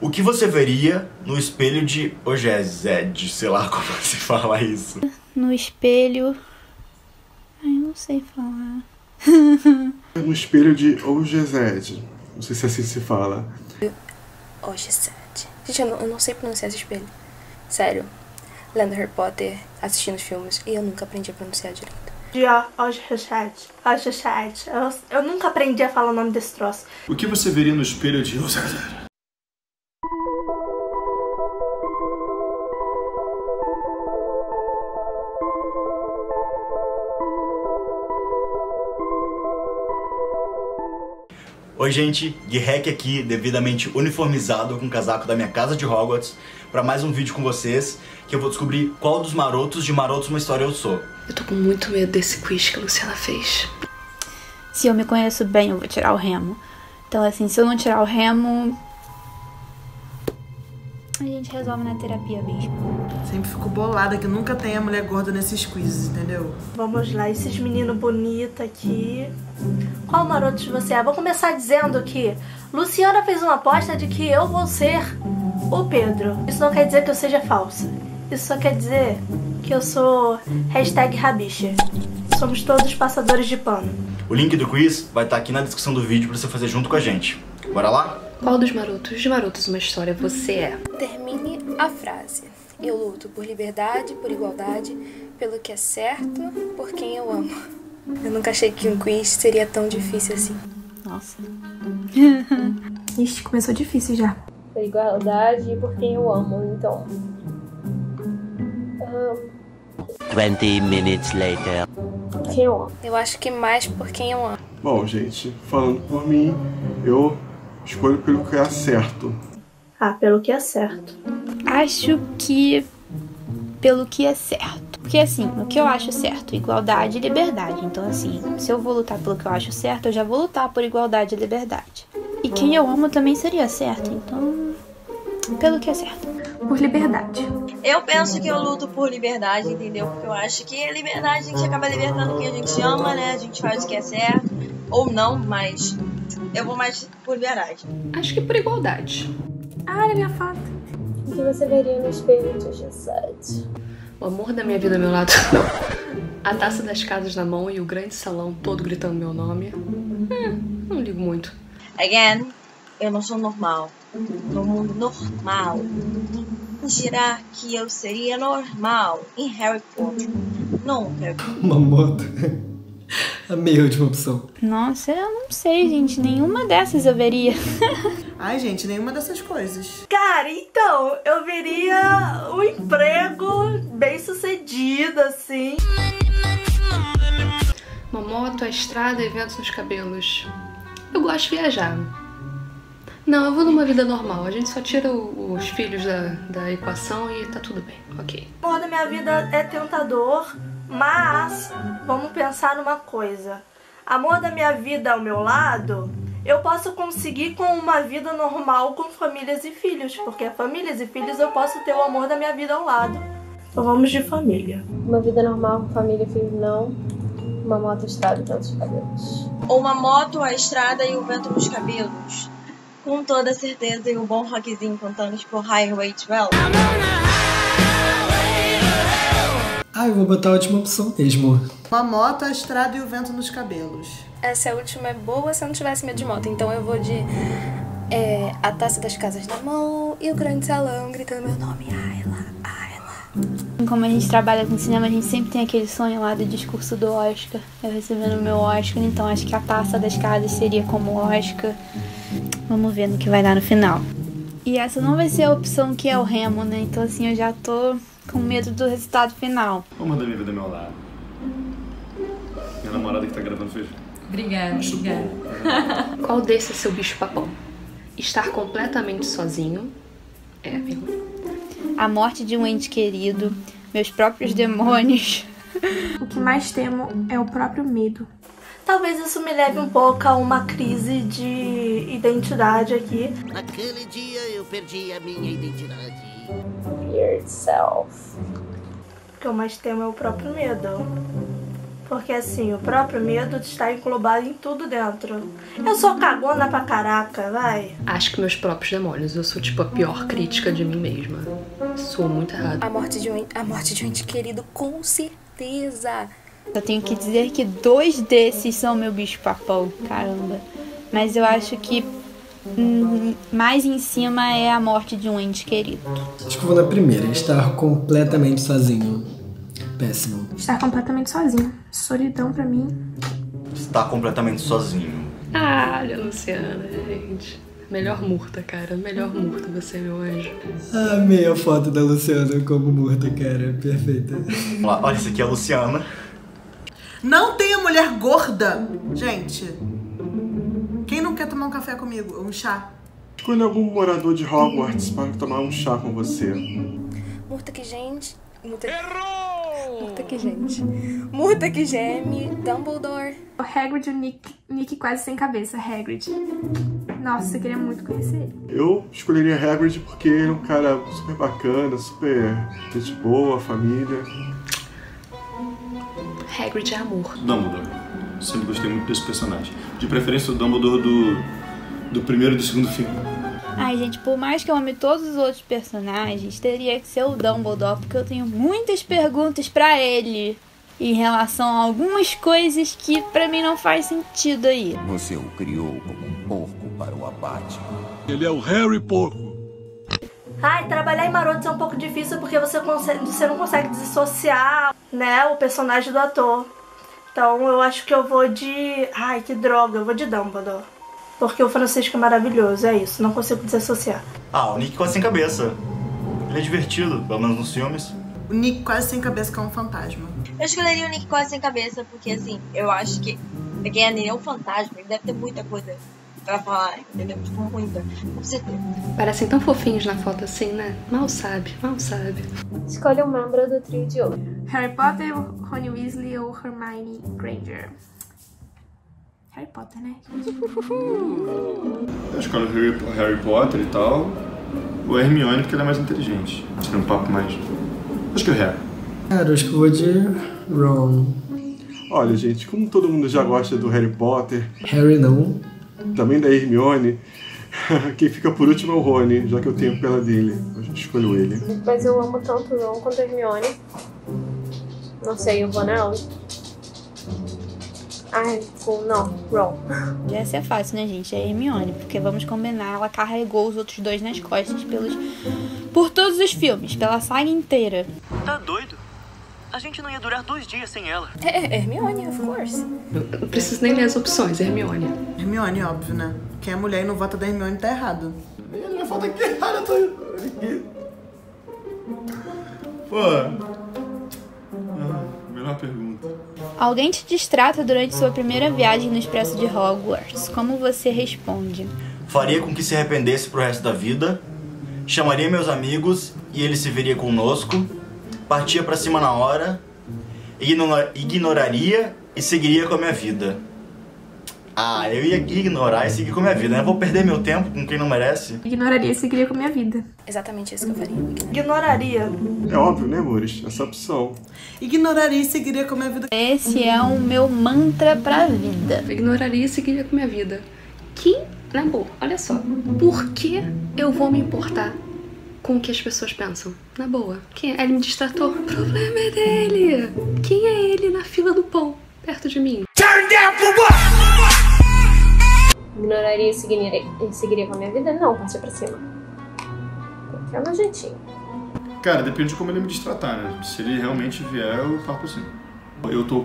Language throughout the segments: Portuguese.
O que você veria no espelho de Ogezed? Sei lá como se fala isso. No espelho. Ai, eu não sei falar. No espelho de Ogezed. Não sei se assim se fala. Ogezed. Gente, eu não, eu não sei pronunciar esse espelho. Sério. Lendo Harry Potter, assistindo os filmes, e eu nunca aprendi a pronunciar direito. Dia Ogezed. Ogezed. Eu, eu nunca aprendi a falar o nome desse troço. O que você veria no espelho de Ogezed? Oi, gente, Guirec aqui, devidamente uniformizado com o casaco da minha casa de Hogwarts, para mais um vídeo com vocês, que eu vou descobrir qual dos marotos de Marotos Uma História eu sou. Eu tô com muito medo desse quiz que a Luciana fez. Se eu me conheço bem, eu vou tirar o remo. Então, assim, se eu não tirar o remo. Gente resolve na terapia mesmo. Sempre fico bolada que nunca tem a mulher gorda nesses quizzes, entendeu? Vamos lá, esses meninos bonitos aqui. Qual maroto você é? Vou começar dizendo que Luciana fez uma aposta de que eu vou ser o Pedro. Isso não quer dizer que eu seja falsa. Isso só quer dizer que eu sou hashtag rabicha. Somos todos passadores de pano. O link do quiz vai estar aqui na descrição do vídeo para você fazer junto com a gente. Bora lá? Qual dos marotos de Marotos Uma História você é? Termine a frase. Eu luto por liberdade, por igualdade, pelo que é certo, por quem eu amo. Eu nunca achei que um quiz seria tão difícil assim. Nossa. Ixi, começou difícil já. Por igualdade e por quem eu amo, então. 20 minutes later. Quem eu amo. Eu acho que mais por quem eu amo. Bom, gente, falando por mim, eu escolho pelo que é certo. Ah, pelo que é certo. Acho que. pelo que é certo. Porque, assim, o que eu acho certo? Igualdade e liberdade. Então, assim, se eu vou lutar pelo que eu acho certo, eu já vou lutar por igualdade e liberdade. E quem eu amo também seria certo. Então, pelo que é certo. Por liberdade. Eu penso que eu luto por liberdade, entendeu? Porque eu acho que a liberdade a gente acaba libertando quem a gente ama, né? A gente faz o que é certo. Ou não, mas eu vou mais por liberdade. Acho que por igualdade. Ah, é minha fata. O que você veria no espelho de Gisette? O amor da minha vida ao meu lado. A taça das casas na mão e o grande salão todo gritando meu nome. Hum, não ligo muito. Again, eu não sou normal. No mundo normal. Girar que eu seria normal em Harry Potter. Nunca. Uma A meia última opção. Nossa, eu não sei, gente. Nenhuma dessas eu veria. Ai, gente, nenhuma dessas coisas. Cara, então, eu veria um emprego bem sucedido, assim. Uma moto, a estrada e ventos nos cabelos. Eu gosto de viajar. Não, eu vou numa vida normal. A gente só tira o- os filhos da, da equação e tá tudo bem. Ok. O amor da minha vida é tentador, mas vamos pensar numa coisa. Amor da minha vida ao meu lado, eu posso conseguir com uma vida normal com famílias e filhos, porque famílias e filhos eu posso ter o amor da minha vida ao lado. Então vamos de família. Uma vida normal com família e filho, não. Uma moto estrada e tantos cabelos. Ou uma moto, a estrada e o vento nos cabelos. Com toda certeza e um bom rockzinho cantando tipo Highway 12. Ah, eu vou botar a última opção mesmo. Uma moto, a estrada e o vento nos cabelos. Essa última é boa se eu não tivesse medo de moto. Então eu vou de é, a taça das casas na mão e o grande salão gritando meu nome. Ayla, Ayla. Como a gente trabalha com cinema, a gente sempre tem aquele sonho lá do discurso do Oscar. Eu recebendo o meu Oscar, então acho que a taça das casas seria como o Oscar. Vamos ver no que vai dar no final. E essa não vai ser a opção que é o remo, né? Então assim, eu já tô com medo do resultado final. O amor da minha vida ao meu lado. Minha namorada que tá gravando feijão. Obrigada, obrigada. Qual desse é seu bicho papão? Estar completamente sozinho? É a pergunta. A morte de um ente querido, meus próprios demônios. O que mais temo é o próprio medo. Talvez isso me leve um pouco a uma crise de identidade aqui. Naquele dia eu perdi a minha identidade. Fear itself. O que eu mais temo é o próprio medo. Porque assim, o próprio medo está englobado em tudo dentro. Eu sou cagona pra caraca, vai. Acho que meus próprios demônios. Eu sou tipo a pior crítica de mim mesma. Sou muito errada. A morte de um, a morte de um ente querido, com certeza. Eu tenho que dizer que dois desses são meu bicho papão, caramba. Mas eu acho que mais em cima é a morte de um ente querido. Acho que eu vou na primeira, estar completamente sozinho. Péssimo. Estar completamente sozinho. Solidão pra mim. Está completamente sozinho. Ah, olha a Luciana, gente. Melhor murta, cara. Melhor murta você, meu anjo. Amei a foto da Luciana como morta, cara. Perfeita. Olha, esse aqui é a Luciana. Não tenha mulher gorda! Gente, quem não quer tomar um café comigo? Um chá? Escolha algum morador de Hogwarts para tomar um chá com você. Murta que gente. Murta... Errou! Murta que gente. Murta que geme. Dumbledore. O Hagrid e o Nick, Nick quase sem cabeça. Hagrid. Nossa, eu queria muito conhecer ele. Eu escolheria Hagrid porque ele é um cara super bacana, super gente boa, família. Hagrid é amor. Dumbledore. Sempre gostei muito desse personagem. De preferência o Dumbledore do, do primeiro e do segundo filme. Ai, gente, por mais que eu ame todos os outros personagens, teria que ser o Dumbledore, porque eu tenho muitas perguntas pra ele em relação a algumas coisas que pra mim não faz sentido aí. Você o criou como um porco para o abate. Ele é o Harry Porco. Ai, trabalhar em Marotos é um pouco difícil porque você, consegue, você não consegue dissociar, né, o personagem do ator. Então eu acho que eu vou de... Ai, que droga, eu vou de Dumbledore. Porque o Francisco é maravilhoso, é isso, não consigo desassociar. Ah, o Nick quase sem cabeça. Ele é divertido, pelo menos nos filmes. O Nick quase sem cabeça que é um fantasma. Eu escolheria o Nick quase sem cabeça, porque assim, eu acho que pra quem é um fantasma, ele deve ter muita coisa pra falar, entendeu? Tipo, muita. Com certeza. Parecem tão fofinhos na foto assim, né? Mal sabe, mal sabe. Escolha um membro do trio de ouro. Harry Potter, Rony Weasley ou Hermione Granger. Harry Potter, né? Eu escolho o Harry, Harry Potter e tal. O Hermione porque ele é mais inteligente. Seria um papo mais. Acho que o Harry. Cara, eu acho que eu vou de Ron. Olha, gente, como todo mundo já gosta do Harry Potter, Harry não. Também da Hermione, quem fica por último é o Rony, já que eu tenho pela dele. Eu escolho ele. Mas eu amo tanto o Ron quanto a Hermione. Não sei, o Ronald. Ai, tipo, não, Ron. Já ia ser fácil, né, gente? É a Hermione, porque vamos combinar, ela carregou os outros dois nas costas pelos por todos os filmes, pela saga inteira. Tá doido? A gente não ia durar dois dias sem ela. É, Hermione, of course. Eu não preciso nem ler as opções, Hermione. Hermione, óbvio, né? Quem é mulher e não vota da Hermione tá errado. Ele vai falta aqui, cara, eu tô aqui. Pô. Ah, melhor pergunta. Alguém te distrata durante sua primeira viagem no expresso de Hogwarts. Como você responde? Faria com que se arrependesse pro resto da vida. Chamaria meus amigos e ele se veria conosco. Partia pra cima na hora. ignora- ignoraria e seguiria com a minha vida. Ah, eu ia ignorar e seguir com a minha vida, né? Vou perder meu tempo com quem não merece. Ignoraria e seguiria com a minha vida. Exatamente isso que eu faria. Ignoraria. É óbvio, né, amores? Essa opção. Ignoraria e seguiria com a minha vida. Esse é o meu mantra pra vida. Ignoraria e seguiria com minha vida. Que, na boa, olha só. Por que eu vou me importar com o que as pessoas pensam? Na boa. Quem é? Ele me distratou. O problema é dele. Quem é ele na fila do pão? Perto de mim. Turn down for what? Ignoraria e seguiria, seguiria com a minha vida? Não, partir pra cima. É meu jeitinho. Cara, depende de como ele me distratar, né? Se ele realmente vier, eu parto assim. Eu tô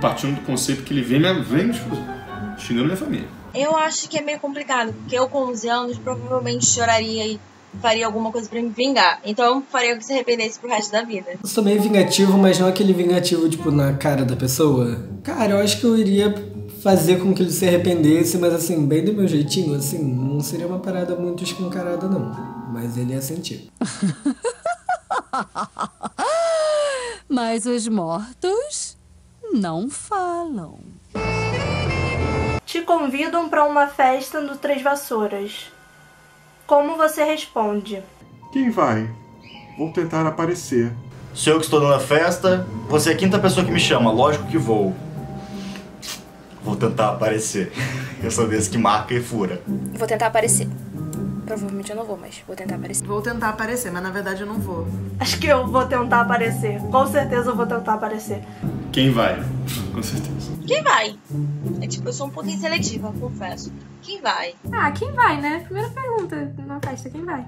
partindo do conceito que ele vem, me- vem tipo, xingando minha família. Eu acho que é meio complicado, porque eu com 11 anos provavelmente choraria e faria alguma coisa pra me vingar. Então eu faria que se arrependesse pro resto da vida. Eu sou meio vingativo, mas não aquele vingativo, tipo, na cara da pessoa. Cara, eu acho que eu iria fazer com que ele se arrependesse, mas assim, bem do meu jeitinho, assim, não seria uma parada muito escancarada, não. Mas ele ia sentir. Mas os mortos não falam. Te convidam pra uma festa no Três Vassouras. Como você responde? Quem vai? Vou tentar aparecer. Sou eu que estou dando a festa. Você é a quinta pessoa que me chama. Lógico que vou. Vou tentar aparecer. Eu sou desse que marca e fura. Vou tentar aparecer. Provavelmente eu não vou, mas vou tentar aparecer. Vou tentar aparecer, mas na verdade eu não vou. Acho que eu vou tentar aparecer. Com certeza eu vou tentar aparecer. Quem vai? Com certeza. Quem vai? É tipo, eu sou um pouquinho seletiva, confesso. Quem vai? Ah, quem vai, né? Primeira pergunta na festa, quem vai?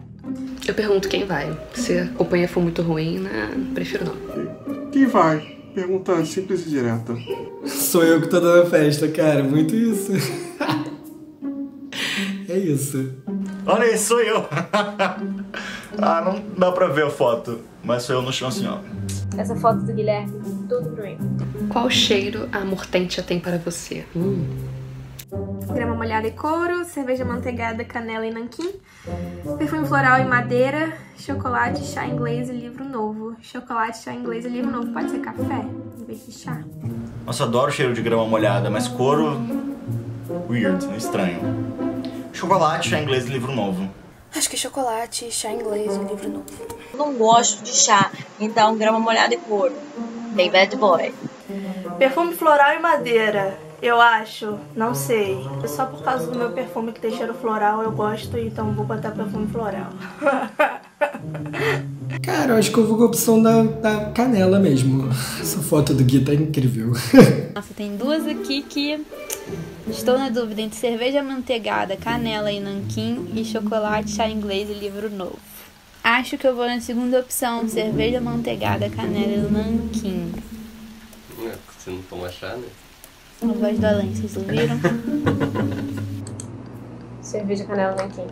Eu pergunto quem vai. Se a companhia for muito ruim, né? Prefiro não. Quem vai? Pergunta simples e direta. Sou eu que tô dando a festa, cara. Muito isso. é isso. Olha aí, sou eu. ah, não dá pra ver a foto. Mas sou eu no chão assim, ó. Essa foto do Guilherme, tudo pra mim. Qual cheiro a Mortentia tem para você? Hum. Grama molhada e couro, cerveja manteigada, canela e nanquim, perfume floral e madeira, chocolate, chá inglês e livro novo. Chocolate, chá inglês e livro novo. Pode ser café em vez de chá? Nossa, adoro o cheiro de grama molhada, mas couro. Weird, estranho. Chocolate, chá inglês e livro novo. Acho que chocolate, chá inglês e livro novo. Eu não gosto de chá, então grama molhada e couro. Bem bad boy. Perfume floral e madeira. Eu acho, não sei. É só por causa do meu perfume que tem cheiro floral, eu gosto, então vou botar perfume floral. Cara, eu acho que eu vou com a opção da, da canela mesmo. Essa foto do Gui tá incrível. Nossa, tem duas aqui que estou na dúvida entre cerveja manteigada, canela e nanquim e chocolate, chá inglês e livro novo. Acho que eu vou na segunda opção, cerveja manteigada, canela e nanquim. É, você não toma chá, né? A voz do Alain, vocês ouviram? Cerveja canela nanquim.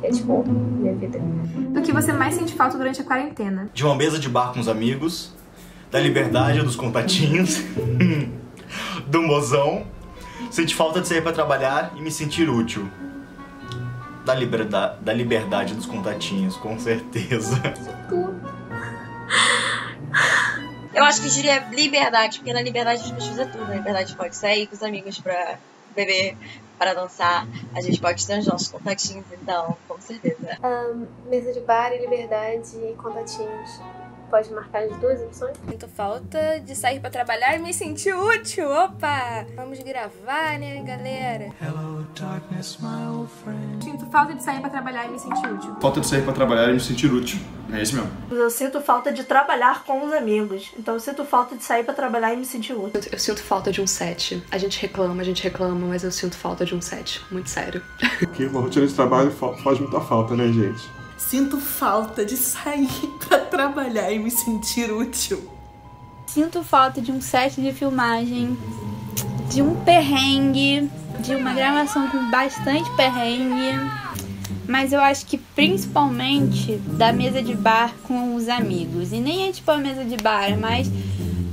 Que é tipo, minha vida. Do que você mais sente falta durante a quarentena? De uma mesa de bar com os amigos, da liberdade dos contatinhos, do mozão. Senti falta de sair pra trabalhar e me sentir útil. Da, liberda da liberdade dos contatinhos, com certeza. Eu acho que eu diria liberdade, porque na liberdade a gente pode fazer tudo. Na liberdade a gente pode sair com os amigos pra beber, para dançar. A gente pode ter os nossos contatinhos, então, com certeza. Ahn, mesa de bar e liberdade e contatinhos. Pode marcar as duas opções? Sinto falta de sair pra trabalhar e me sentir útil. Opa! Vamos gravar, né, galera? Sinto falta de sair pra trabalhar e me sentir útil. Falta de sair pra trabalhar e me sentir útil. É esse mesmo. Eu sinto falta de trabalhar com os amigos. Então eu sinto falta de sair pra trabalhar e me sentir útil. Eu sinto falta de um set. A gente reclama, a gente reclama, mas eu sinto falta de um set. Muito sério. Porque uma rotina de trabalho fa- faz muita falta, né, gente? Sinto falta de sair pra trabalhar e me sentir útil. Sinto falta de um set de filmagem, de um perrengue, de uma gravação com bastante perrengue. Mas eu acho que principalmente da mesa de bar com os amigos. E nem é tipo a mesa de bar, é mais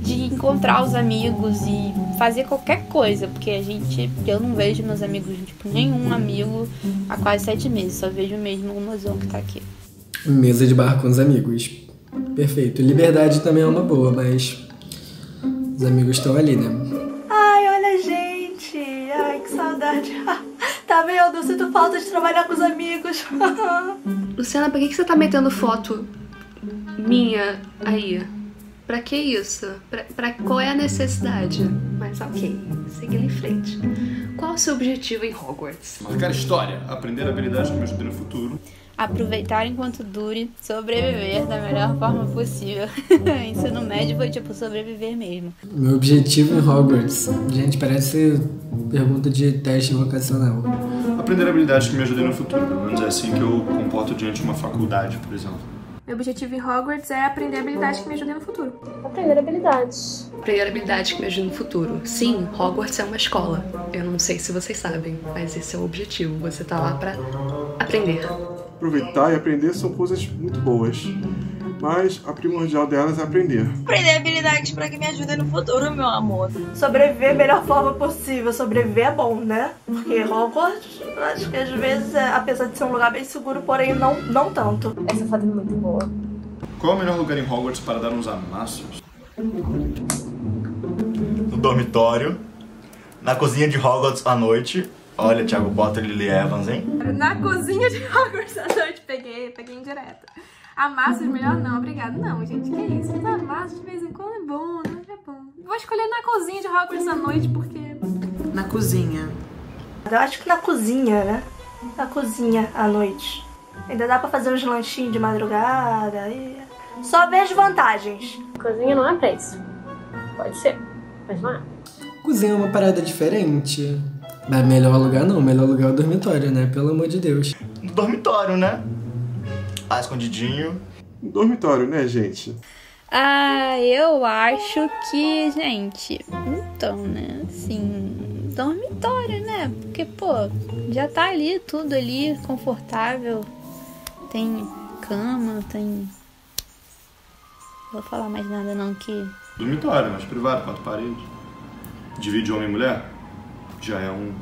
de encontrar os amigos e fazer qualquer coisa. Porque a gente. Eu não vejo meus amigos, tipo, nenhum amigo há quase sete meses. Só vejo mesmo o mozão que tá aqui. Mesa de bar com os amigos. Perfeito. Liberdade também é uma boa, mas os amigos estão ali, né? Ai, olha, gente. Ai, que saudade. Tá vendo? Eu sinto falta de trabalhar com os amigos. Luciana, por que, que você tá metendo foto minha aí? Pra que isso? Pra, pra qual é a necessidade? Mas ok, seguindo em frente. Qual o seu objetivo em Hogwarts? Marcar história, aprender habilidades que me ajudem no futuro. Aproveitar enquanto dure, sobreviver da melhor forma possível. Ensino médio foi tipo sobreviver mesmo. Meu objetivo em Hogwarts. Gente, parece pergunta de teste vocacional. Aprender habilidades que me ajudem no futuro. Pelo menos é assim que eu comporto diante de uma faculdade, por exemplo. Meu objetivo em Hogwarts é aprender habilidades que me ajudem no futuro. Aprender habilidades. Aprender habilidades que me ajudem no futuro. Sim, Hogwarts é uma escola. Eu não sei se vocês sabem, mas esse é o objetivo. Você tá lá pra aprender. Aproveitar e aprender são coisas muito boas. Mas a primordial delas é aprender. Aprender habilidades pra que me ajudem no futuro, meu amor. Sobreviver da melhor forma possível. Sobreviver é bom, né? Porque Hogwarts, acho que às vezes, é, apesar de ser um lugar bem seguro, porém não, não tanto. Essa foto é muito boa. Qual é o melhor lugar em Hogwarts para dar uns amassos? No dormitório, na cozinha de Hogwarts à noite. Olha, Thiago Potter e Lily Evans, hein? Na cozinha de Hogwarts à noite, peguei, peguei indireta. Amassos melhor não, obrigado. Não, gente, que isso? Os amassos de vez em quando é bom, né? É bom. Vou escolher na cozinha de Hogwarts à noite, porque... Na cozinha. Eu acho que na cozinha, né? Na cozinha à noite. Ainda dá pra fazer uns lanchinhos de madrugada. E... Só vejo vantagens. Cozinha não é pra isso. Pode ser, mas não é. Cozinha é uma parada diferente. Mas melhor lugar não, melhor lugar é o dormitório, né? Pelo amor de Deus. Dormitório, né? Ah, escondidinho. Dormitório, né, gente? Ah, eu acho que, gente, então, né, assim, dormitório, né? Porque, pô, já tá ali, tudo ali, confortável. Tem cama, tem. Vou falar mais nada não que. Dormitório, mas privado, quatro paredes. Divide homem e mulher? Já é um.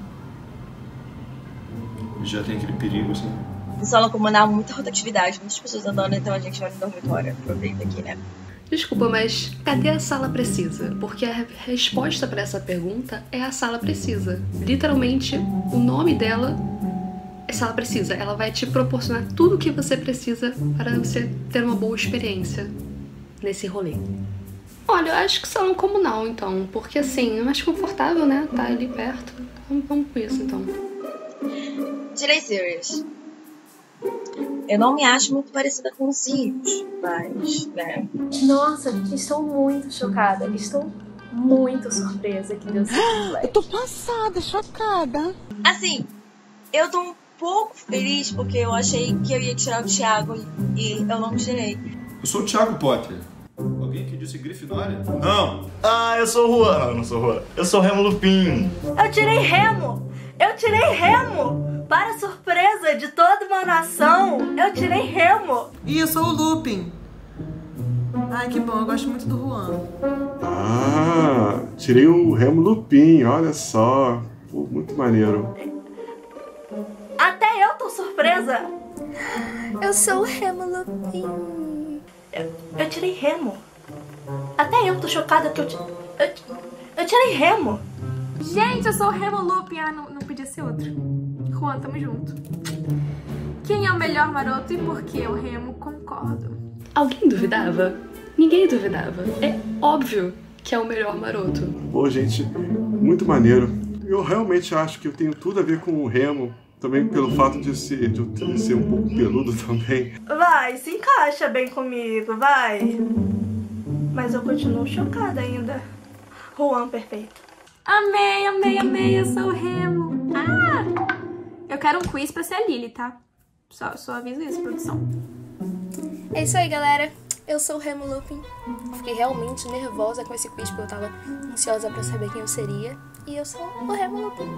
Já tem aquele perigo, assim. No salão comunal, muita rotatividade, muitas pessoas andando, então a gente vai no dormitório. Aproveita aqui, né? Desculpa, mas cadê a sala precisa? Porque a resposta para essa pergunta é a sala precisa. Literalmente, o nome dela é sala precisa. Ela vai te proporcionar tudo o que você precisa para você ter uma boa experiência nesse rolê. Olha, eu acho que salão comunal, então, porque assim, é mais confortável, né? Tá ali perto. Vamos, vamos com isso, então. Tirei Sirius. Eu não me acho muito parecida com os Sirius, mas, né? Nossa, estou muito chocada. Estou muito surpresa que deu certo. Eu tô passada, chocada. Assim, eu tô um pouco feliz porque eu achei que eu ia tirar o Thiago e eu não tirei. Eu sou o Thiago Potter. Alguém que disse Grifinória? Não! Ah, eu sou o Juan. Não, eu não sou o Juan. Eu sou o Remo Lupin. Eu tirei Remo! Eu tirei Remo! Para surpresa de toda uma nação, eu tirei Remo! E eu sou o Lupin. Ai, que bom, eu gosto muito do Juan. Ah, tirei o Remo Lupin, olha só. Pô, muito maneiro. Até eu tô surpresa! Eu sou o Remo Lupin. Eu, eu tirei Remo. Até eu tô chocada que eu, eu, eu tirei Remo. Gente, eu sou o Remo Lupin. Ah, não, não podia ser outro. Juan, tamo junto. Quem é o melhor maroto e por que o Remo? Concordo. Alguém duvidava? Ninguém duvidava. É óbvio que é o melhor maroto. Pô, gente, muito maneiro. Eu realmente acho que eu tenho tudo a ver com o Remo. Também pelo fato de ser, de eu ter- ser um pouco peludo também. Vai, se encaixa bem comigo, vai. Mas eu continuo chocada ainda. Juan perfeito. Amei, amei, amei. Eu sou o Remo. Ah! Eu quero um quiz pra ser a Lily, tá? Só, só aviso isso, produção. É isso aí, galera. Eu sou o Remo Lupin. Fiquei realmente nervosa com esse quiz, porque eu tava ansiosa pra saber quem eu seria. E eu sou o Remo Lupin.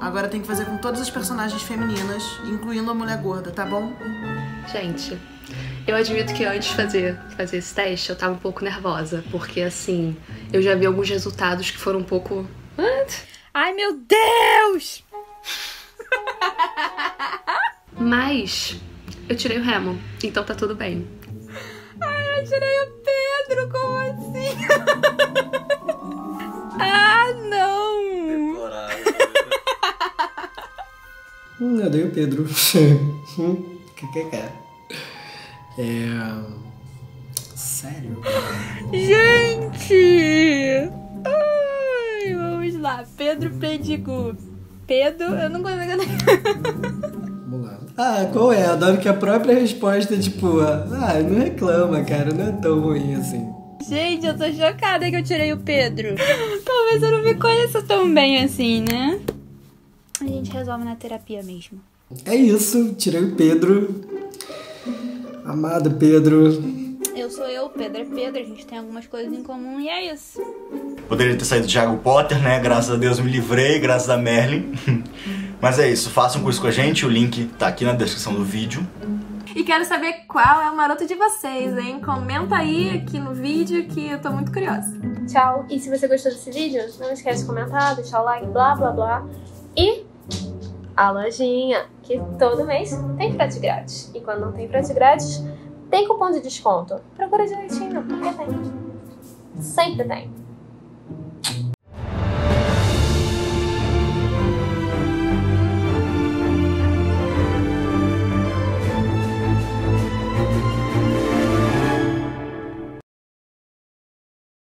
Agora tem que fazer com todas as personagens femininas, incluindo a mulher gorda, tá bom? Gente, eu admito que antes de fazer, fazer esse teste eu tava um pouco nervosa, porque assim, eu já vi alguns resultados que foram um pouco. What? Ai meu Deus! Mas eu tirei o Remo, então tá tudo bem. Ai, eu tirei o Pedro, como assim? ah, não! Hum, eu dei o Pedro. KKK. É. Sério? Gente! Ai, vamos lá. Pedro Predigu. Pedro, eu não consigo. Vamos lá. Ah, qual é? Adoro que a própria resposta é tipo, ah, não reclama, cara, não é tão ruim assim. Gente, eu tô chocada que eu tirei o Pedro. Talvez eu não me conheça tão bem assim, né? A gente resolve na terapia mesmo. É isso, tirei o Pedro. Amado Pedro. Eu sou eu, Pedro é Pedro, a gente tem algumas coisas em comum e é isso. Poderia ter saído Thiago Potter, né? Graças a Deus me livrei, graças a Merlin. Mas é isso, façam um curso com a gente, o link tá aqui na descrição do vídeo. E quero saber qual é o maroto de vocês, hein? Comenta aí aqui no vídeo que eu tô muito curiosa. Tchau. E se você gostou desse vídeo, não esquece de comentar, deixar o like, blá blá blá. E a lojinha, que todo mês tem frete grátis. E quando não tem frete grátis, tem cupom de desconto. Procura direitinho, porque tem. Sempre tem.